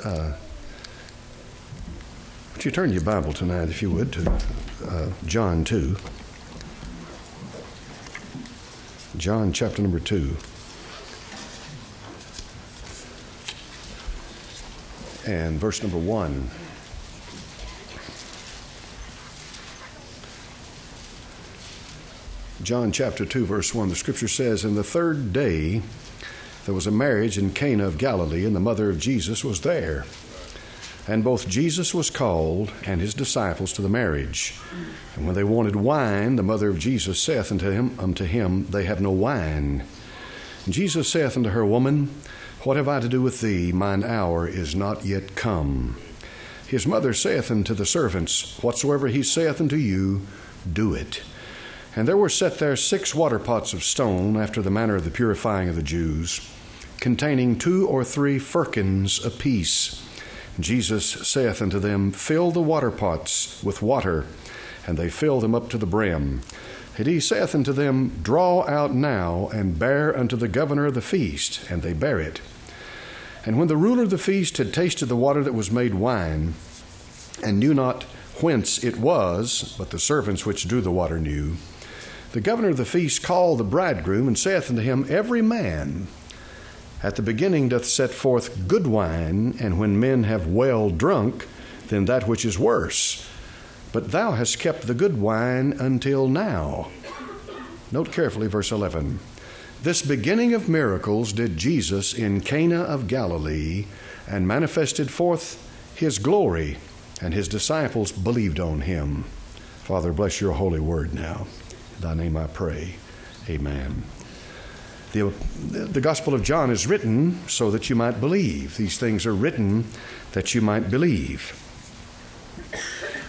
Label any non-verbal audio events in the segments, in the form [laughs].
Uh, would you turn your Bible tonight, if you would, to uh, John 2? John chapter number 2. And verse number 1. John chapter 2, verse 1, the scripture says, In the third day there was a marriage in Cana of Galilee, and the mother of Jesus was there. And both Jesus was called and his disciples to the marriage. And when they wanted wine, the mother of Jesus saith unto him, unto him They have no wine. And Jesus saith unto her, Woman, what have I to do with thee? Mine hour is not yet come. His mother saith unto the servants, Whatsoever he saith unto you, do it. And there were set there six water pots of stone, after the manner of the purifying of the Jews, containing two or three firkins apiece. Jesus saith unto them, Fill the water pots with water. And they filled them up to the brim. And he saith unto them, Draw out now, and bear unto the governor of the feast. And they bare it. And when the ruler of the feast had tasted the water that was made wine, and knew not whence it was, but the servants which drew the water knew, the governor of the feast called the bridegroom and saith unto him, Every man at the beginning doth set forth good wine, and when men have well drunk, then that which is worse. But thou hast kept the good wine until now. Note carefully verse 11. This beginning of miracles did Jesus in Cana of Galilee, and manifested forth his glory, and his disciples believed on him. Father, bless your holy word now. In thy name I pray. Amen. The, the Gospel of John is written so that you might believe. These things are written that you might believe.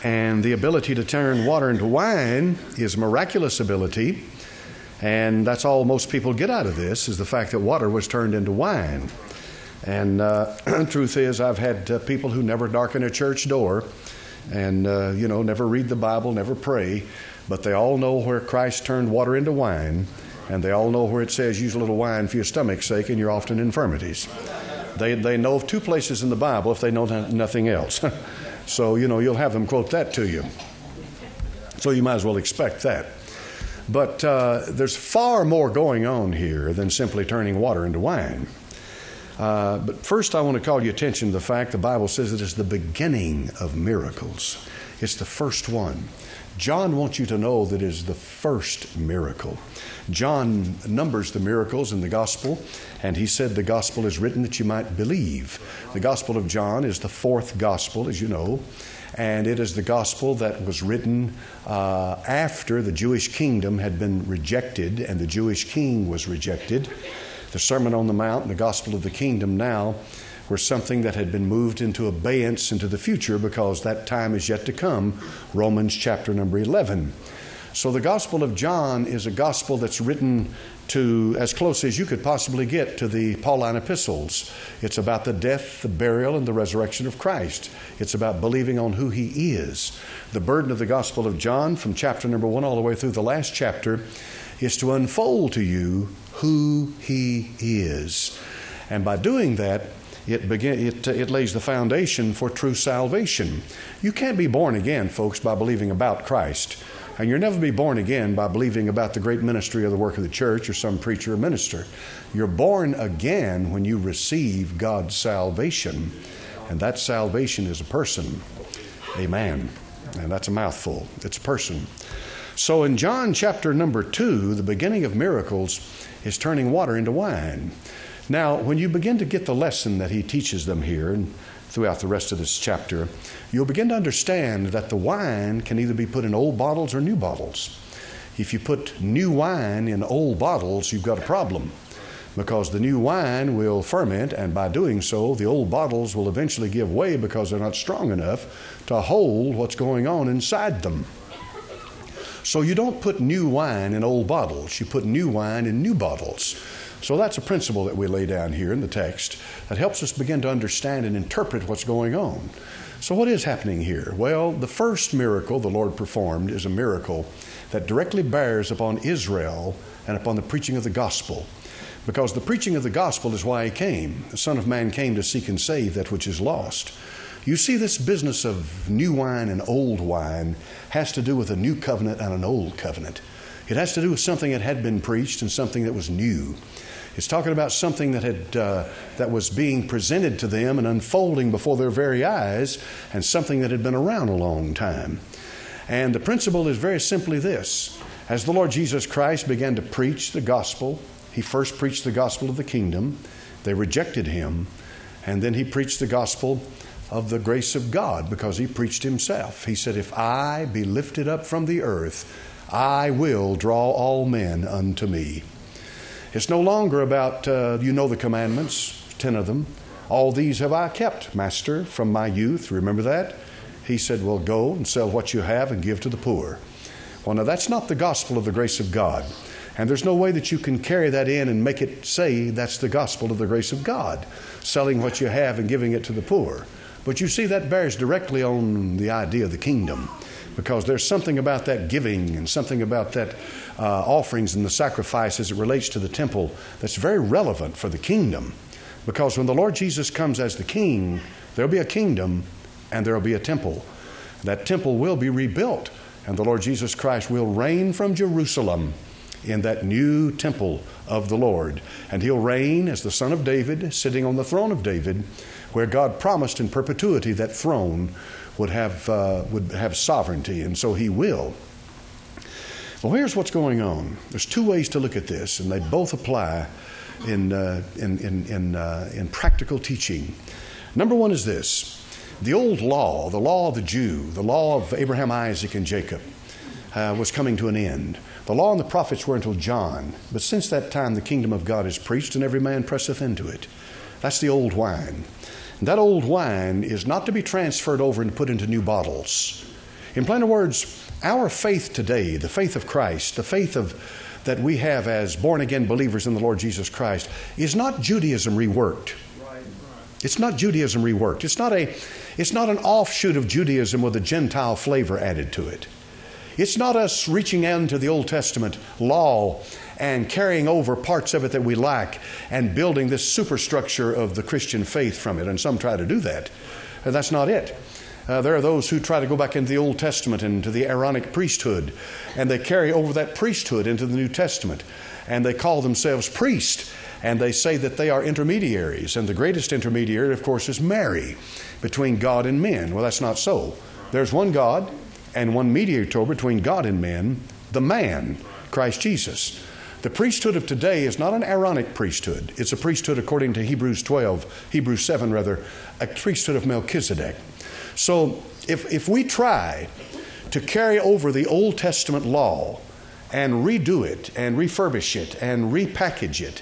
And the ability to turn water into wine is a miraculous ability. And that's all most people get out of this is the fact that water was turned into wine. And uh, [clears throat] truth is, I've had uh, people who never darken a church door and, uh, you know, never read the Bible, never pray, but they all know where Christ turned water into wine, and they all know where it says use a little wine for your stomach's sake and your often infirmities. They, they know of two places in the Bible if they know nothing else. [laughs] so, you know, you'll have them quote that to you. So you might as well expect that. But uh, there's far more going on here than simply turning water into wine. Uh, but first, I want to call your attention to the fact the Bible says it is the beginning of miracles. It's the first one. John wants you to know that is the first miracle. John numbers the miracles in the gospel, and he said the gospel is written that you might believe. The gospel of John is the fourth gospel, as you know, and it is the gospel that was written uh, after the Jewish kingdom had been rejected and the Jewish king was rejected. The Sermon on the Mount and the gospel of the kingdom now were something that had been moved into abeyance into the future because that time is yet to come. Romans chapter number 11. So the Gospel of John is a gospel that's written to as close as you could possibly get to the Pauline epistles. It's about the death, the burial, and the resurrection of Christ. It's about believing on who he is. The burden of the Gospel of John from chapter number one all the way through the last chapter is to unfold to you who he is. And by doing that, it, begin, it, it lays the foundation for true salvation. You can't be born again, folks, by believing about Christ. And you'll never be born again by believing about the great ministry of the work of the church or some preacher or minister. You're born again when you receive God's salvation. And that salvation is a person. Amen. And that's a mouthful. It's a person. So in John chapter number two, the beginning of miracles is turning water into wine. Now, when you begin to get the lesson that he teaches them here and throughout the rest of this chapter, you'll begin to understand that the wine can either be put in old bottles or new bottles. If you put new wine in old bottles, you've got a problem because the new wine will ferment, and by doing so, the old bottles will eventually give way because they're not strong enough to hold what's going on inside them. So you don't put new wine in old bottles, you put new wine in new bottles. So that's a principle that we lay down here in the text that helps us begin to understand and interpret what's going on. So, what is happening here? Well, the first miracle the Lord performed is a miracle that directly bears upon Israel and upon the preaching of the gospel. because the preaching of the gospel is why he came. The Son of Man came to seek and save that which is lost. You see, this business of new wine and old wine has to do with a new covenant and an old covenant. It has to do with something that had been preached and something that was new. It's talking about something that had uh, that was being presented to them and unfolding before their very eyes, and something that had been around a long time. And the principle is very simply this: as the Lord Jesus Christ began to preach the gospel, he first preached the gospel of the kingdom. They rejected him, and then he preached the gospel of the grace of God because he preached himself. He said, "If I be lifted up from the earth, I will draw all men unto me." It's no longer about, uh, you know the commandments, 10 of them. All these have I kept, Master, from my youth. Remember that? He said, Well, go and sell what you have and give to the poor. Well, now that's not the gospel of the grace of God. And there's no way that you can carry that in and make it say that's the gospel of the grace of God, selling what you have and giving it to the poor. But you see, that bears directly on the idea of the kingdom because there's something about that giving and something about that uh, offerings and the sacrifice as it relates to the temple that's very relevant for the kingdom. Because when the Lord Jesus comes as the king, there'll be a kingdom and there'll be a temple. That temple will be rebuilt, and the Lord Jesus Christ will reign from Jerusalem in that new temple of the Lord. And he'll reign as the son of David, sitting on the throne of David, where God promised in perpetuity that throne would have, uh, would have sovereignty, and so he will. Well, here's what's going on. There's two ways to look at this, and they both apply in, uh, in, in, in, uh, in practical teaching. Number one is this the old law, the law of the Jew, the law of Abraham, Isaac, and Jacob, uh, was coming to an end. The law and the prophets were until John, but since that time the kingdom of God is preached, and every man presseth into it. That's the old wine. That old wine is not to be transferred over and put into new bottles. In plain words, our faith today, the faith of Christ, the faith of that we have as born again believers in the Lord Jesus Christ, is not Judaism reworked. It's not Judaism reworked. It's not a it's not an offshoot of Judaism with a Gentile flavor added to it. It's not us reaching into the Old Testament law and carrying over parts of it that we lack and building this superstructure of the Christian faith from it. And some try to do that. And that's not it. Uh, there are those who try to go back into the Old Testament and to the Aaronic priesthood, and they carry over that priesthood into the New Testament, and they call themselves priests, and they say that they are intermediaries, and the greatest intermediary, of course, is Mary between God and men. Well, that's not so. There's one God and one mediator between God and men, the man, Christ Jesus. The priesthood of today is not an Aaronic priesthood. It's a priesthood according to Hebrews 12, Hebrews 7 rather, a priesthood of Melchizedek. So if, if we try to carry over the Old Testament law and redo it and refurbish it and repackage it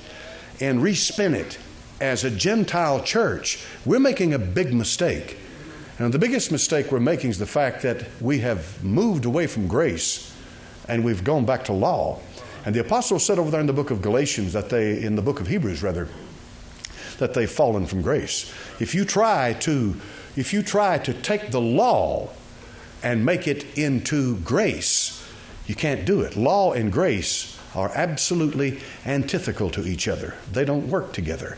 and respin it as a Gentile church, we're making a big mistake. And the biggest mistake we're making is the fact that we have moved away from grace and we've gone back to law. And the apostles said over there in the book of Galatians that they, in the book of Hebrews rather, that they've fallen from grace. If you try to if you try to take the law and make it into grace, you can't do it. Law and grace are absolutely antithetical to each other, they don't work together.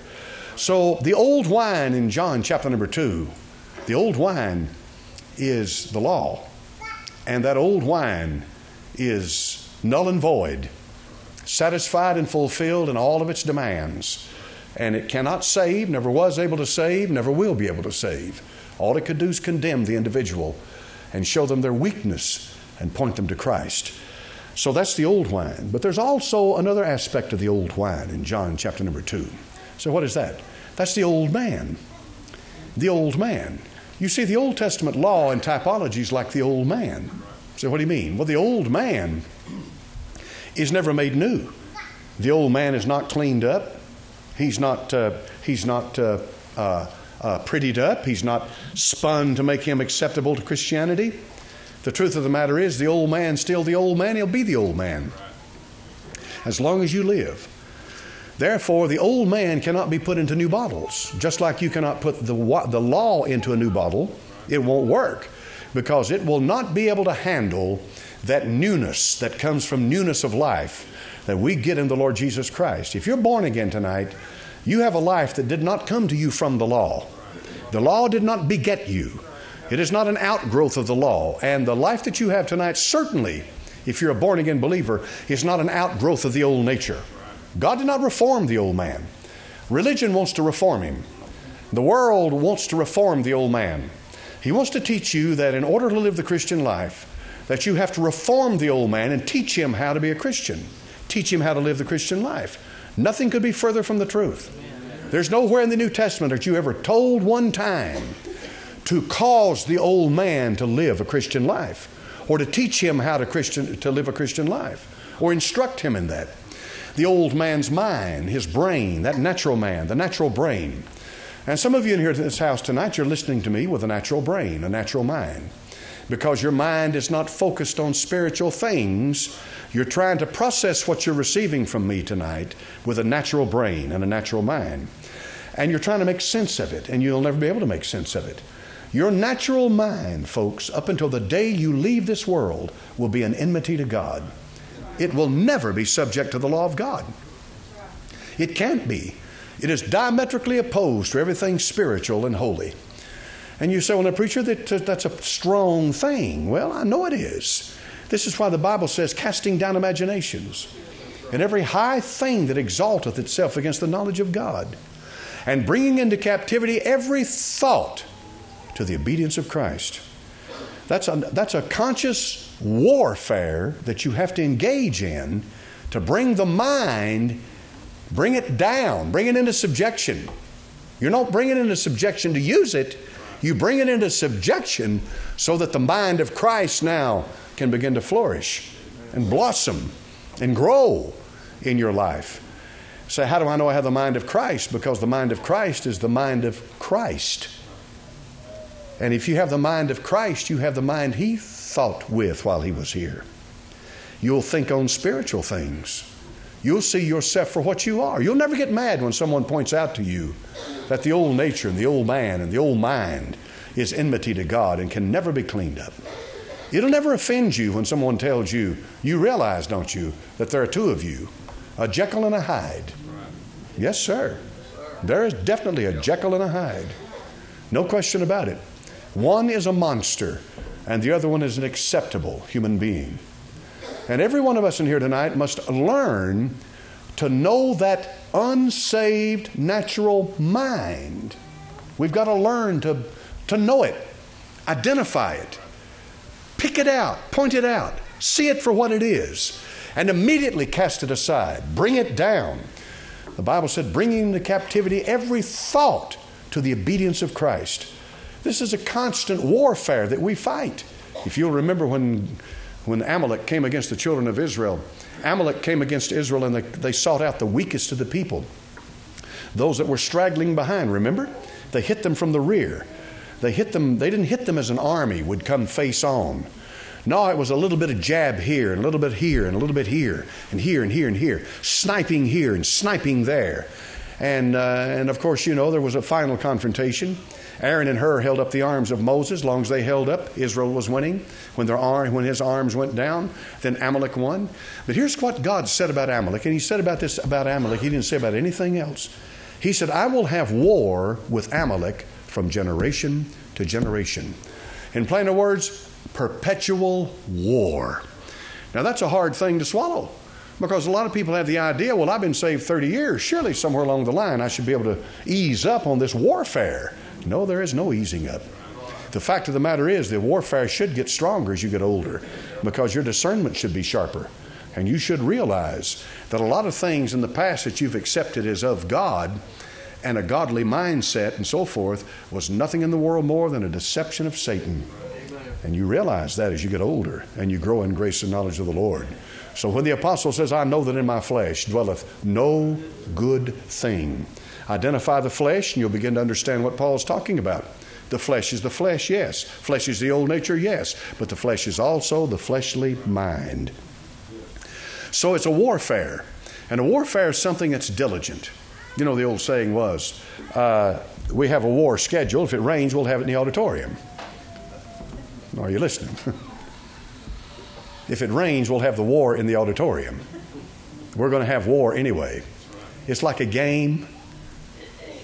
So, the old wine in John chapter number two, the old wine is the law, and that old wine is null and void, satisfied and fulfilled in all of its demands. And it cannot save, never was able to save, never will be able to save. All it could do is condemn the individual and show them their weakness and point them to Christ. So that's the old wine. But there's also another aspect of the old wine in John chapter number 2. So what is that? That's the old man. The old man. You see, the Old Testament law and typology is like the old man. So what do you mean? Well, the old man is never made new. The old man is not cleaned up. He's not, uh, he's not uh, uh, uh, prettied up. He's not spun to make him acceptable to Christianity. The truth of the matter is, the old man's still the old man. He'll be the old man as long as you live. Therefore, the old man cannot be put into new bottles. Just like you cannot put the, the law into a new bottle, it won't work because it will not be able to handle that newness that comes from newness of life that we get in the Lord Jesus Christ. If you're born again tonight, you have a life that did not come to you from the law. The law did not beget you. It is not an outgrowth of the law. And the life that you have tonight, certainly, if you're a born again believer, is not an outgrowth of the old nature. God did not reform the old man. Religion wants to reform him. The world wants to reform the old man. He wants to teach you that in order to live the Christian life, that you have to reform the old man and teach him how to be a Christian, teach him how to live the Christian life. Nothing could be further from the truth. There's nowhere in the New Testament that you ever told one time to cause the old man to live a Christian life or to teach him how to, Christian, to live a Christian life or instruct him in that. The old man's mind, his brain, that natural man, the natural brain. And some of you in here in this house tonight, you're listening to me with a natural brain, a natural mind because your mind is not focused on spiritual things. You're trying to process what you're receiving from me tonight with a natural brain and a natural mind. And you're trying to make sense of it, and you'll never be able to make sense of it. Your natural mind, folks, up until the day you leave this world, will be an enmity to God. It will never be subject to the law of God. It can't be. It is diametrically opposed to everything spiritual and holy. And you say, well, a preacher, that, uh, that's a strong thing. Well, I know it is. This is why the Bible says, casting down imaginations and every high thing that exalteth itself against the knowledge of God, and bringing into captivity every thought to the obedience of Christ. That's a, that's a conscious warfare that you have to engage in to bring the mind, bring it down, bring it into subjection. You're not bringing it into subjection to use it, you bring it into subjection so that the mind of Christ now can begin to flourish and blossom and grow in your life. Say, so how do I know I have the mind of Christ? Because the mind of Christ is the mind of Christ. And if you have the mind of Christ, you have the mind He thought with while He was here. You'll think on spiritual things. You'll see yourself for what you are. You'll never get mad when someone points out to you that the old nature and the old man and the old mind is enmity to God and can never be cleaned up. It'll never offend you when someone tells you, you realize, don't you, that there are two of you, a Jekyll and a Hyde. Yes, sir. There is definitely a Jekyll and a Hyde. No question about it. One is a monster, and the other one is an acceptable human being. And every one of us in here tonight must learn to know that unsaved natural mind. We've got to learn to, to know it, identify it, pick it out, point it out, see it for what it is, and immediately cast it aside, bring it down. The Bible said, bringing into captivity every thought to the obedience of Christ. This is a constant warfare that we fight. If you'll remember when when Amalek came against the children of Israel. Amalek came against Israel and they, they sought out the weakest of the people, those that were straggling behind, remember? They hit them from the rear. They hit them, they didn't hit them as an army would come face on. No, it was a little bit of jab here and a little bit here and a little bit here and here and here and here, sniping here and sniping there. And, uh, and of course, you know, there was a final confrontation. Aaron and Hur held up the arms of Moses. As long as they held up, Israel was winning. When, their arm, when his arms went down, then Amalek won. But here's what God said about Amalek. And he said about this about Amalek, he didn't say about anything else. He said, I will have war with Amalek from generation to generation. In plainer words, perpetual war. Now, that's a hard thing to swallow because a lot of people have the idea, well, I've been saved 30 years. Surely somewhere along the line I should be able to ease up on this warfare. No, there is no easing up. The fact of the matter is, the warfare should get stronger as you get older because your discernment should be sharper. And you should realize that a lot of things in the past that you've accepted as of God and a godly mindset and so forth was nothing in the world more than a deception of Satan. And you realize that as you get older and you grow in grace and knowledge of the Lord. So when the apostle says, I know that in my flesh dwelleth no good thing, Identify the flesh, and you'll begin to understand what Paul's talking about. The flesh is the flesh, yes. Flesh is the old nature, yes. But the flesh is also the fleshly mind. So it's a warfare. And a warfare is something that's diligent. You know, the old saying was, uh, we have a war schedule. If it rains, we'll have it in the auditorium. Are you listening? [laughs] if it rains, we'll have the war in the auditorium. We're going to have war anyway. It's like a game.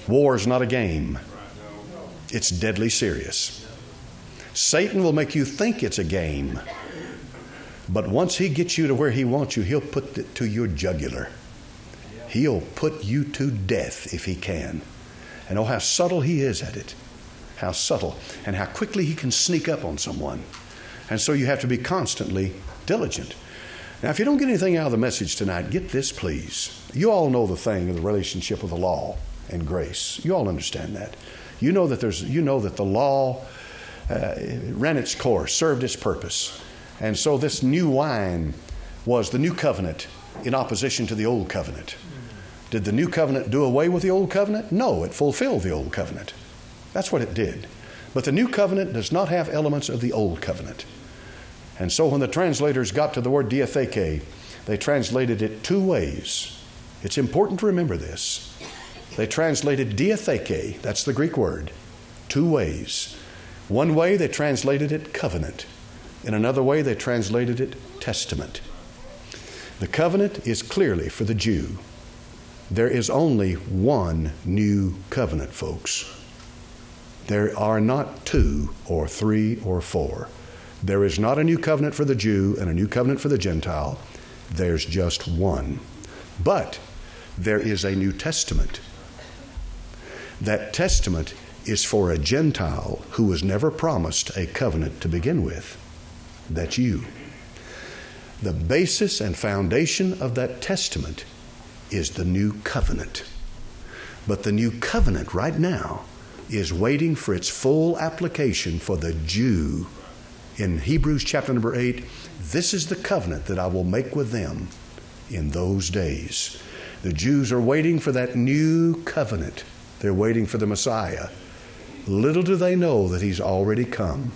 War is not a game, it's deadly serious. Satan will make you think it's a game, but once he gets you to where he wants you, he'll put it to your jugular. He'll put you to death if he can. And oh, how subtle he is at it. How subtle. And how quickly he can sneak up on someone. And so you have to be constantly diligent. Now, if you don't get anything out of the message tonight, get this, please. You all know the thing of the relationship of the law and grace. You all understand that. You know that there's. You know that the law uh, ran its course, served its purpose, and so this new wine was the new covenant in opposition to the old covenant. Did the new covenant do away with the old covenant? No, it fulfilled the old covenant. That's what it did. But the new covenant does not have elements of the old covenant. And so when the translators got to the word diatheke, they translated it two ways. It's important to remember this. They translated diatheke, that's the Greek word, two ways. One way they translated it covenant. In another way they translated it testament. The covenant is clearly for the Jew. There is only one new covenant, folks. There are not two or three or four. There is not a new covenant for the Jew and a new covenant for the Gentile. There's just one. But there is a New Testament. That testament is for a Gentile who was never promised a covenant to begin with. That's you. The basis and foundation of that testament is the new covenant. But the new covenant right now is waiting for its full application for the Jew in Hebrews chapter number 8, this is the covenant that I will make with them in those days. The Jews are waiting for that new covenant. They're waiting for the Messiah. Little do they know that he's already come.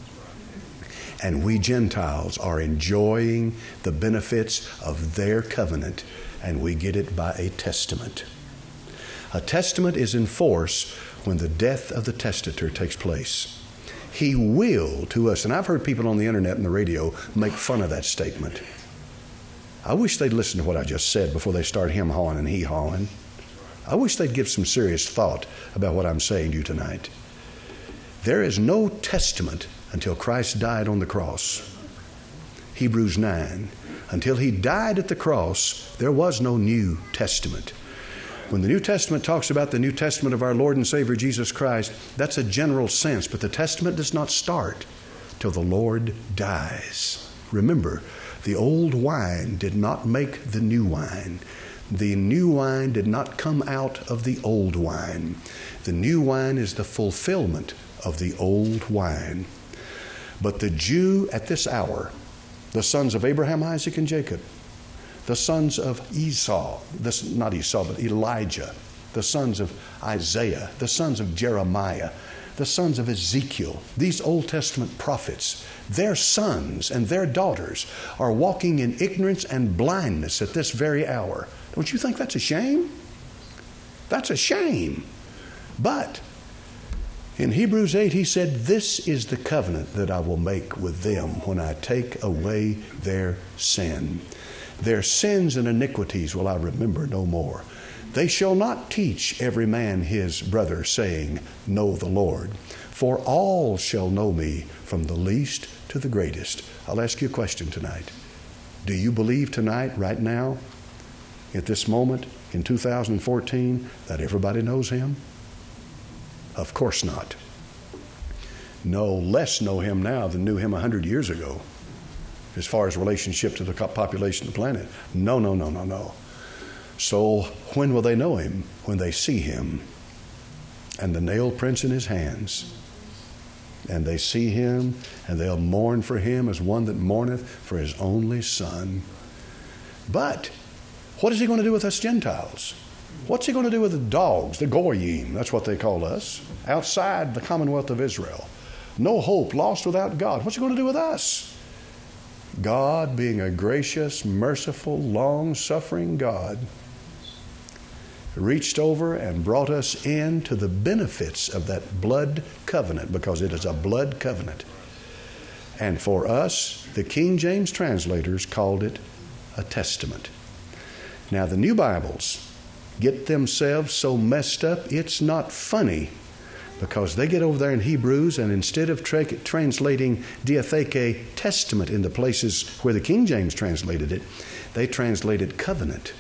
And we Gentiles are enjoying the benefits of their covenant, and we get it by a testament. A testament is in force when the death of the testator takes place. He will to us. And I've heard people on the internet and the radio make fun of that statement. I wish they'd listen to what I just said before they start him hawing and he hawing. I wish they'd give some serious thought about what I'm saying to you tonight. There is no testament until Christ died on the cross. Hebrews 9. Until he died at the cross, there was no New Testament. When the New Testament talks about the New Testament of our Lord and Savior Jesus Christ, that's a general sense, but the Testament does not start till the Lord dies. Remember, the old wine did not make the new wine. The new wine did not come out of the old wine. The new wine is the fulfillment of the old wine. But the Jew at this hour, the sons of Abraham, Isaac, and Jacob, the sons of Esau, this, not Esau, but Elijah, the sons of Isaiah, the sons of Jeremiah, the sons of Ezekiel, these Old Testament prophets, their sons and their daughters are walking in ignorance and blindness at this very hour. Don't you think that's a shame? That's a shame. But in Hebrews 8, he said, This is the covenant that I will make with them when I take away their sin. Their sins and iniquities will I remember no more. They shall not teach every man his brother, saying, Know the Lord. For all shall know me, from the least to the greatest. I'll ask you a question tonight. Do you believe tonight, right now, at this moment in 2014, that everybody knows him? Of course not. No less know him now than knew him a hundred years ago as far as relationship to the population of the planet. No, no, no, no, no. So when will they know him? When they see him and the nail prints in his hands. And they see him and they'll mourn for him as one that mourneth for his only son. But what is he going to do with us Gentiles? What's he going to do with the dogs, the Goyim? That's what they call us, outside the commonwealth of Israel. No hope, lost without God. What's he going to do with us? God, being a gracious, merciful, long suffering God, reached over and brought us into the benefits of that blood covenant because it is a blood covenant. And for us, the King James translators called it a testament. Now, the new Bibles get themselves so messed up, it's not funny because they get over there in Hebrews and instead of tra- translating diatheke testament in the places where the King James translated it, they translated covenant.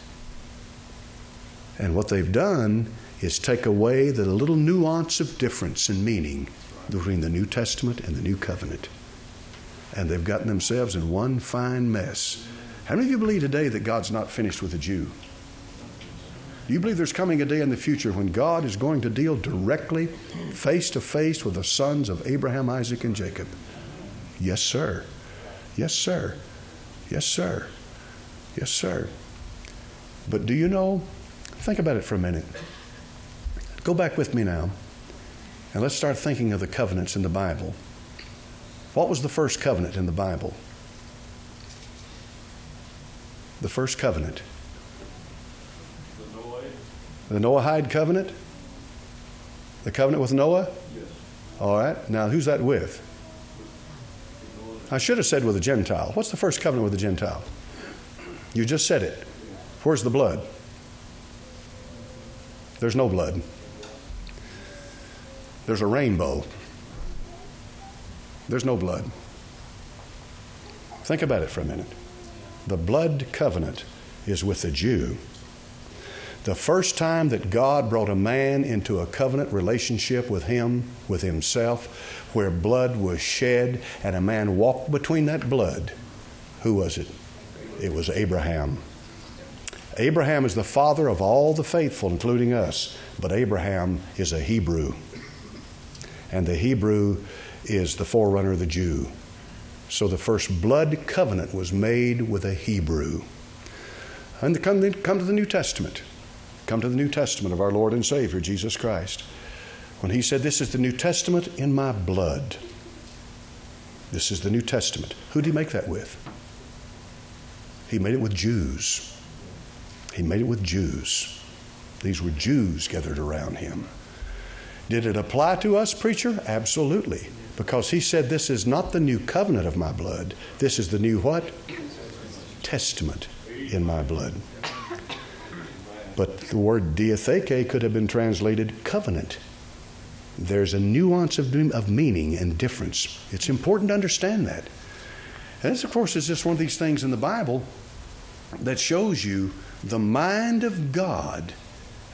And what they've done is take away the little nuance of difference in meaning between the New Testament and the New Covenant. And they've gotten themselves in one fine mess. How many of you believe today that God's not finished with the Jew? Do you believe there's coming a day in the future when God is going to deal directly, face to face, with the sons of Abraham, Isaac, and Jacob? Yes, sir. Yes, sir. Yes, sir. Yes, sir. But do you know? Think about it for a minute. Go back with me now, and let's start thinking of the covenants in the Bible. What was the first covenant in the Bible? The first covenant. The Noahide covenant? The covenant with Noah? Yes. All right. Now, who's that with? I should have said with a Gentile. What's the first covenant with a Gentile? You just said it. Where's the blood? There's no blood. There's a rainbow. There's no blood. Think about it for a minute. The blood covenant is with the Jew. The first time that God brought a man into a covenant relationship with him, with himself, where blood was shed and a man walked between that blood, who was it? It was Abraham. Abraham is the father of all the faithful, including us, but Abraham is a Hebrew. And the Hebrew is the forerunner of the Jew. So the first blood covenant was made with a Hebrew. And come, come to the New Testament. Come to the New Testament of our Lord and Savior, Jesus Christ. When he said, This is the New Testament in my blood. This is the New Testament. Who did he make that with? He made it with Jews. He made it with Jews. These were Jews gathered around him. Did it apply to us, preacher? Absolutely. Because he said, This is not the new covenant of my blood. This is the new what? Testament in my blood. But the word diatheke could have been translated covenant. There's a nuance of, of meaning and difference. It's important to understand that. And this, of course, is just one of these things in the Bible that shows you the mind of God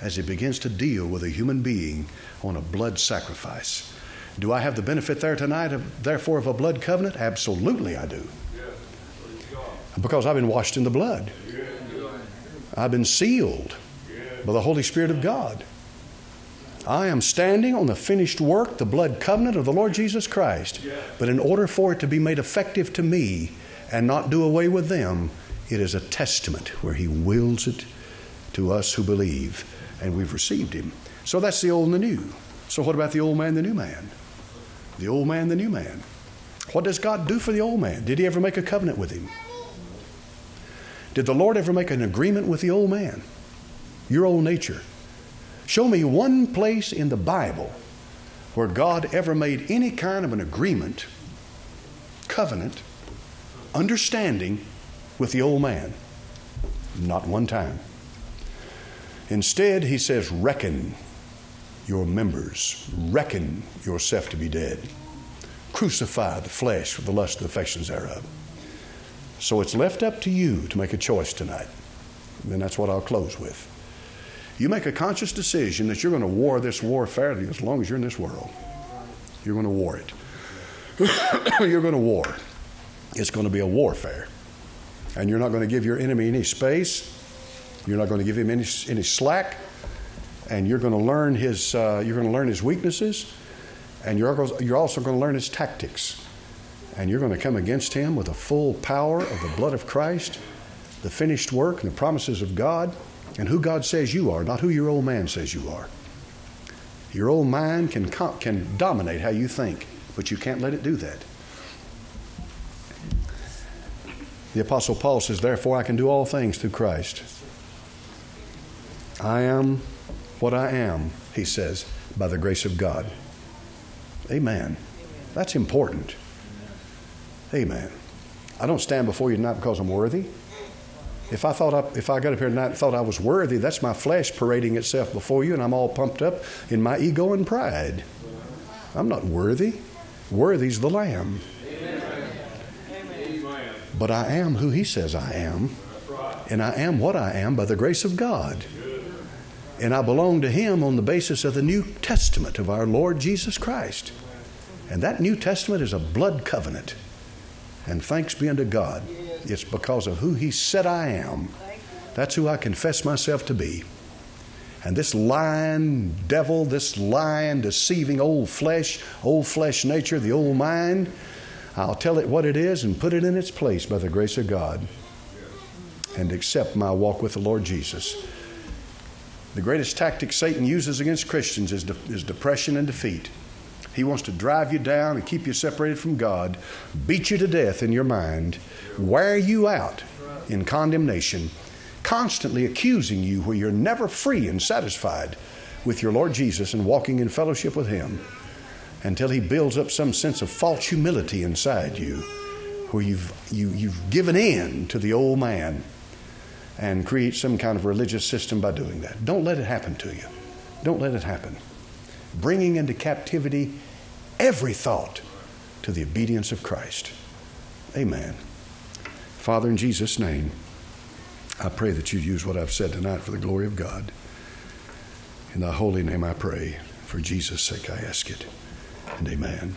as He begins to deal with a human being on a blood sacrifice. Do I have the benefit there tonight, of, therefore, of a blood covenant? Absolutely, I do. Because I've been washed in the blood, I've been sealed by the Holy Spirit of God. I am standing on the finished work, the blood covenant of the Lord Jesus Christ. But in order for it to be made effective to me and not do away with them, it is a testament where He wills it to us who believe, and we've received Him. So that's the old and the new. So, what about the old man, the new man? The old man, the new man. What does God do for the old man? Did He ever make a covenant with him? Did the Lord ever make an agreement with the old man? your old nature. Show me one place in the Bible where God ever made any kind of an agreement, covenant, understanding with the old man. Not one time. Instead, he says, Reckon your members, reckon yourself to be dead. Crucify the flesh with the lust and affections thereof. So it's left up to you to make a choice tonight. And that's what I'll close with. You make a conscious decision that you're going to war this warfare as long as you're in this world. You're going to war it. [coughs] you're going to war. It's going to be a warfare. And you're not going to give your enemy any space. You're not going to give him any, any slack. And you're going to learn his, uh, you're going to learn his weaknesses. And you're, you're also going to learn his tactics. And you're going to come against him with the full power of the blood of Christ, the finished work and the promises of God and who God says you are, not who your old man says you are. Your old mind can, can dominate how you think, but you can't let it do that. The Apostle Paul says, Therefore, I can do all things through Christ. I am what I am, he says, by the grace of God. Amen. That's important. Amen. I don't stand before you not because I'm worthy. If I thought I, if I got up here tonight and thought I was worthy, that's my flesh parading itself before you, and I'm all pumped up in my ego and pride. I'm not worthy. Worthy's the Lamb. But I am who He says I am, and I am what I am by the grace of God. And I belong to Him on the basis of the New Testament of our Lord Jesus Christ. And that New Testament is a blood covenant. And thanks be unto God. It's because of who He said I am. That's who I confess myself to be. And this lying devil, this lying, deceiving old flesh, old flesh nature, the old mind, I'll tell it what it is and put it in its place by the grace of God and accept my walk with the Lord Jesus. The greatest tactic Satan uses against Christians is, de- is depression and defeat. He wants to drive you down and keep you separated from God, beat you to death in your mind, wear you out in condemnation, constantly accusing you where you're never free and satisfied with your Lord Jesus and walking in fellowship with Him until He builds up some sense of false humility inside you where you've, you, you've given in to the old man and create some kind of religious system by doing that. Don't let it happen to you. Don't let it happen bringing into captivity every thought to the obedience of Christ. Amen. Father, in Jesus' name, I pray that you use what I've said tonight for the glory of God. In thy holy name I pray. For Jesus' sake I ask it. And amen.